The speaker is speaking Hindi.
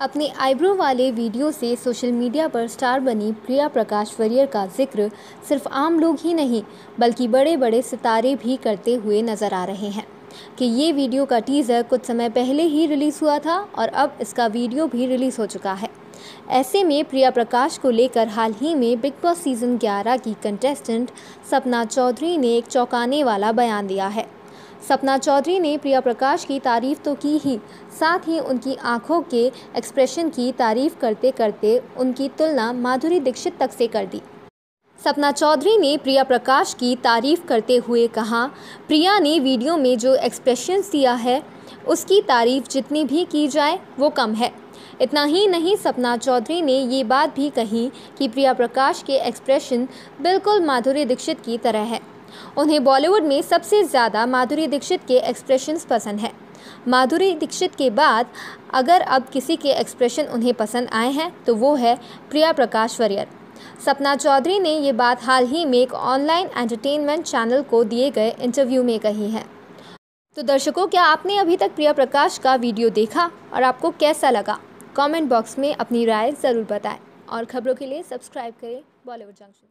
अपने आईब्रो वाले वीडियो से सोशल मीडिया पर स्टार बनी प्रिया प्रकाश वरियर का ज़िक्र सिर्फ़ आम लोग ही नहीं, बल्कि बड़े बड़े सितारे भी करते हुए नज़र आ रहे हैं कि ये वीडियो का टीज़र कुछ समय पहले ही रिलीज़ हुआ था और अब इसका वीडियो भी रिलीज़ हो चुका है। ऐसे में प्रिया प्रकाश को लेकर हाल ही में बिग बॉस सीज़न 11 की कंटेस्टेंट सपना चौधरी ने एक चौंकाने वाला बयान दिया है। सपना चौधरी ने प्रिया प्रकाश की तारीफ़ तो की ही, साथ ही उनकी आँखों के एक्सप्रेशन की तारीफ़ करते करते उनकी तुलना माधुरी दीक्षित तक से कर दी। सपना चौधरी ने प्रिया प्रकाश की तारीफ़ करते हुए कहा, प्रिया ने वीडियो में जो एक्सप्रेशन दिया है, उसकी तारीफ़ जितनी भी की जाए, वो कम है। इतना ही नहीं, सपना चौधरी ने ये बात भी कही कि प्रिया प्रकाश के एक्सप्रेशन बिल्कुल माधुरी दीक्षित की तरह है। उन्हें बॉलीवुड में सबसे ज़्यादा माधुरी दीक्षित के एक्सप्रेशंस पसंद हैं। माधुरी दीक्षित के बाद अगर अब किसी के एक्सप्रेशन उन्हें पसंद आए हैं तो वो है प्रिया प्रकाश वरियर। सपना चौधरी ने ये बात हाल ही में एक ऑनलाइन एंटरटेनमेंट चैनल को दिए गए इंटरव्यू में कही है। तो दर्शकों, क्या आपने अभी तक प्रिया प्रकाश का वीडियो देखा और आपको कैसा लगा? कमेंट बॉक्स में अपनी राय ज़रूर बताएँ और खबरों के लिए सब्सक्राइब करें बॉलीवुड जंक्शन।